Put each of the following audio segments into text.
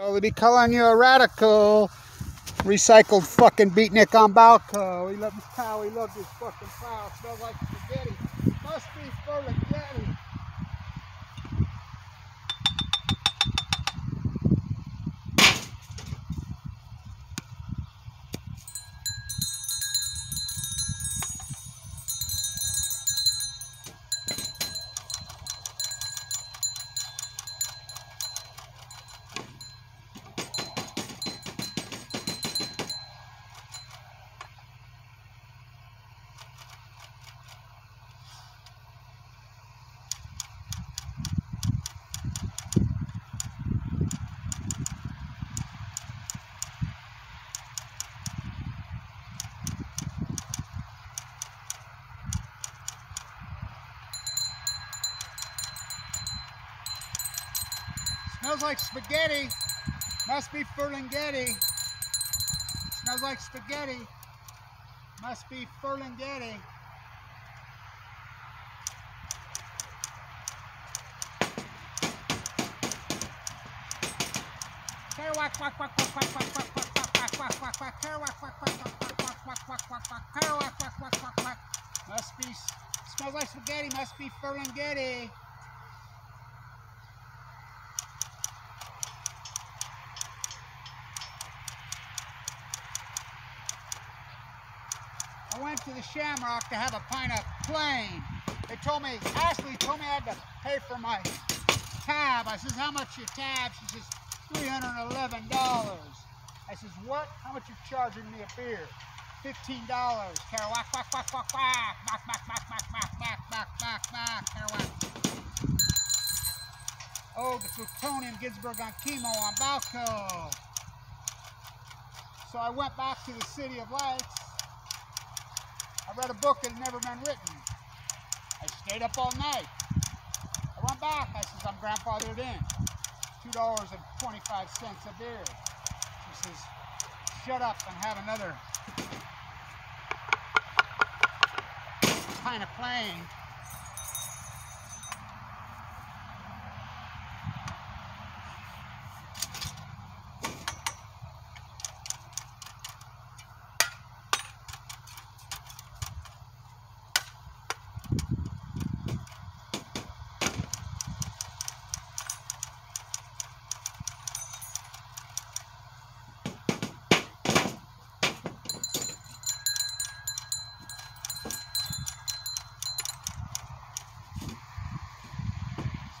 Oh, they be calling you a radical. Recycled fucking beatnik on Balco. He loves his cow. He loves his fucking plow. Smells like spaghetti. Must be spaghetti. Smells like spaghetti. Must be Ferlinghetti. Smells like spaghetti. Must be Ferlinghetti. Must be smells like spaghetti. Must be Ferlinghetti. To the Shamrock to have a pint of plain. They told me, Ashley told me I had to pay for my tab. I says, how much your tab? She says, $311. I says, what? How much you charging me a beer? $15. Carol, whack, whack, whack, whack, whack, whack, whack, whack, whack, whack, whack, whack, whack, whack. Oh, the plutonium Ginsberg on chemo on Balco. So I went back to the City of Lights I read a book that had never been written. I stayed up all night. I went back. I says, I'm grandfathered in. $2.25 a beer. She says, shut up and have another kind of plain.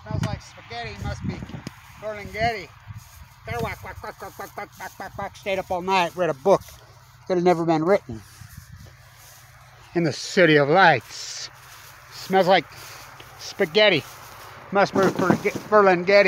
Smells Must be Ferlinghetti. There, whack, whack, whack, whack, whack, whack, whack, whack, whack. Stayed up all night. Read a book that had never been written. In the City of Lights. Smells like spaghetti. Must be Ferlinghetti.